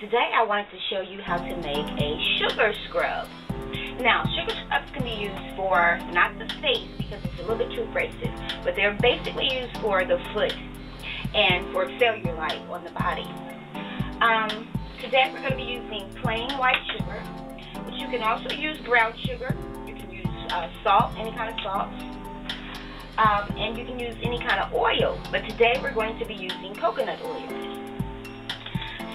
today I wanted to show you how to make a sugar scrub. Now, sugar scrubs can be used for not the face because it's a little bit too abrasive, but they're basically used for the foot and for cellulite on the body. Um, today we're going to be using plain white sugar, but you can also use brown sugar. You can use uh, salt, any kind of salt, um, and you can use any kind of oil. But today we're going to be using coconut oil.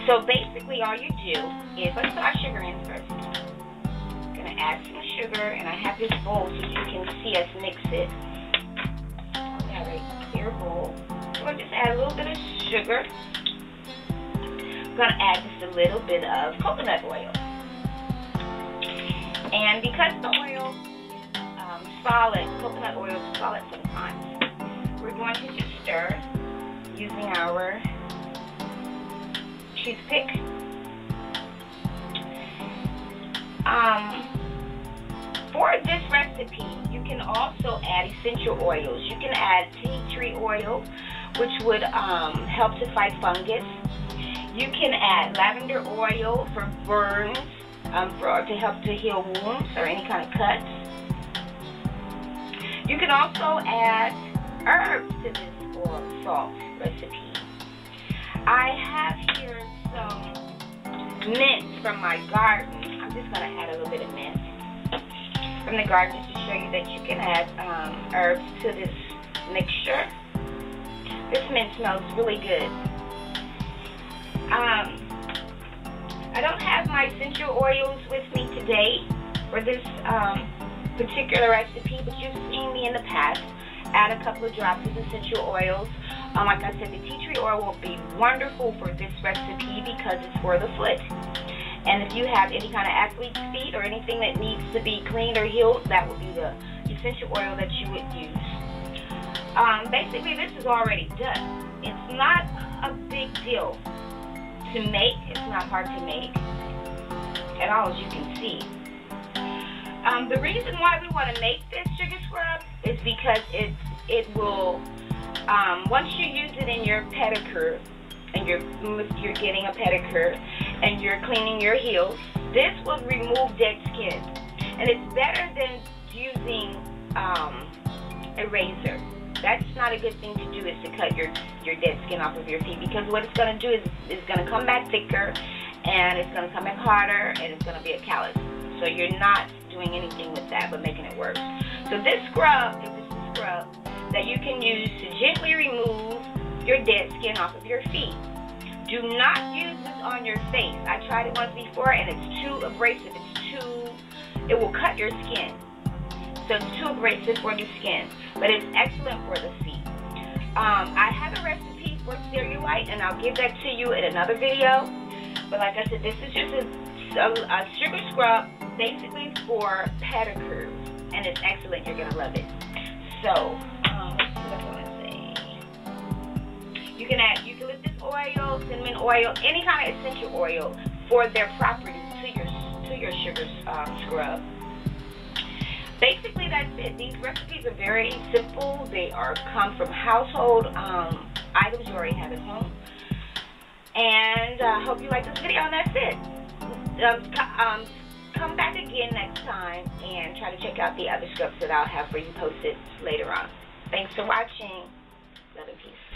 So basically all you do is, let's put our sugar in first. I'm going to add some sugar, and I have this bowl so you can see us mix it. I have a clear bowl. I'm just add a little bit of sugar. I'm going to add just a little bit of coconut oil. And because the oil solid, coconut oil solid sometimes, we're going to just stir using our toothpick. Um, for this recipe, you can also add essential oils. You can add tea tree oil, which would um, help to fight fungus. You can add lavender oil for burns, um, for, to help to heal wounds or any kind of cuts. You can also add herbs to this salt recipe. I have here some mint from my garden. I'm just going to add a little bit of mint from the garden just to show you that you can add um, herbs to this mixture. This mint smells really good. Um, I don't have my essential oils with me today for this um, particular recipe, but you've seen me in the past add a couple of drops of essential oils. Um, like I said, the tea tree oil will be wonderful for this recipe because it's for the foot. And if you have any kind of athlete's feet or anything that needs to be cleaned or healed, that would be the essential oil that you would use. Um, basically, this is already done. It's not a big deal to make. It's not hard to make at all, as you can see. Um, the reason why we want to make this sugar scrub is because it it will um, once you use it in your pedicure and you're you're getting a pedicure and you're cleaning your heels, this will remove dead skin, and it's better than using um, a razor. That's not a good thing to do is to cut your your dead skin off of your feet because what it's going to do is it's going to come back thicker and it's going to come back harder and it's going to be a callus. So you're not doing anything with that but making it worse. So this scrub is a scrub that you can use to gently remove your dead skin off of your feet. Do not use this on your face. I tried it once before and it's too abrasive. It's too, it will cut your skin. So it's too abrasive for the skin, but it's excellent for the feet. Um, I have a recipe for cellulite and I'll give that to you in another video. But like I said, this is just a, a, a sugar scrub basically for pedicures, and it's excellent. You're gonna love it. So, um, what I want to say, you can add eucalyptus oil, cinnamon oil, any kind of essential oil for their properties to your to your sugar um, scrub. Basically, that's it. These recipes are very simple. They are come from household um, items you already have at home. And I uh, hope you like this video, and that's it. Um, um, come back again next time and try to check out the other scripts that I'll have for you posted later on. Thanks for watching. Love and peace.